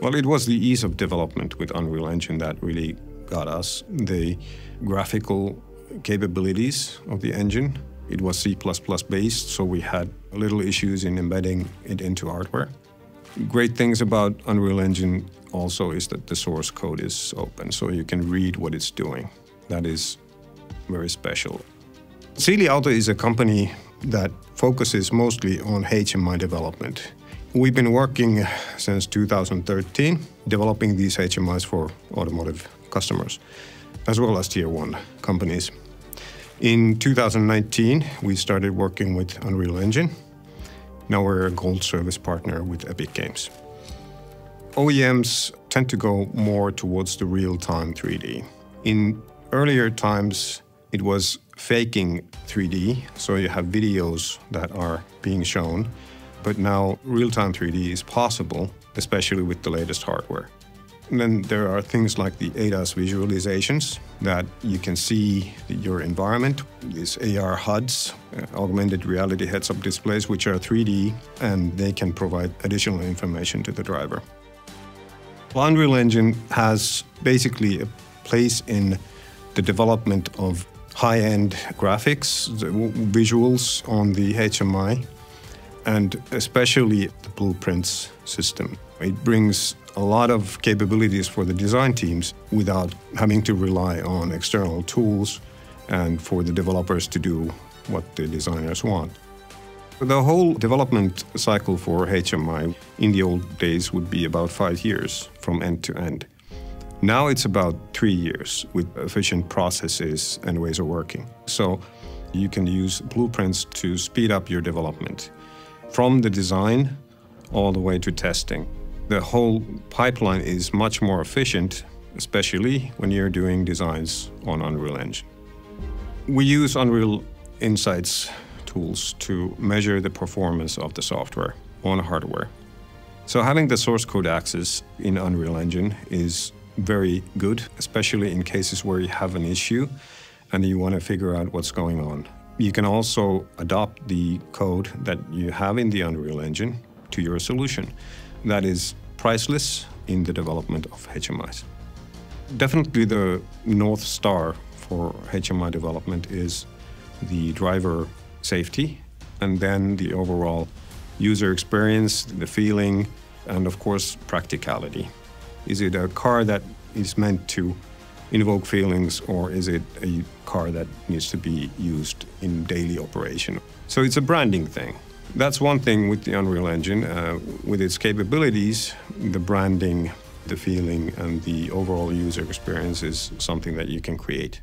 Well, it was the ease of development with Unreal Engine that really got us. The graphical capabilities of the engine. It was C++ based, so we had little issues in embedding it into hardware. Great things about Unreal Engine also is that the source code is open, so you can read what it's doing. That is very special. Siili Auto is a company that focuses mostly on HMI development. We've been working since 2013 developing these HMIs for automotive customers, as well as tier one companies. In 2019, we started working with Unreal Engine. Now we're a gold service partner with Epic Games. OEMs tend to go more towards the real-time 3D. In earlier times, it was faking 3D, so you have videos that are being shown, but now real-time 3D is possible, especially with the latest hardware. And then there are things like the ADAS visualizations that you can see your environment, these AR HUDs, uh, augmented reality heads-up displays, which are 3D, and they can provide additional information to the driver. Unreal Engine has basically a place in the development of high-end graphics, visuals on the HMI, and especially the blueprints system. It brings a lot of capabilities for the design teams without having to rely on external tools and for the developers to do what the designers want. The whole development cycle for HMI in the old days would be about five years from end to end. Now it's about three years with efficient processes and ways of working. So you can use blueprints to speed up your development from the design all the way to testing. The whole pipeline is much more efficient, especially when you're doing designs on Unreal Engine. We use Unreal Insights tools to measure the performance of the software on hardware. So having the source code access in Unreal Engine is very good, especially in cases where you have an issue and you want to figure out what's going on. You can also adopt the code that you have in the Unreal Engine to your solution. That is priceless in the development of HMIs. Definitely the North Star for HMI development is the driver safety and then the overall user experience, the feeling, and of course, practicality. Is it a car that is meant to invoke feelings or is it a car that needs to be used in daily operation? So it's a branding thing. That's one thing with the Unreal Engine. Uh, with its capabilities, the branding, the feeling, and the overall user experience is something that you can create.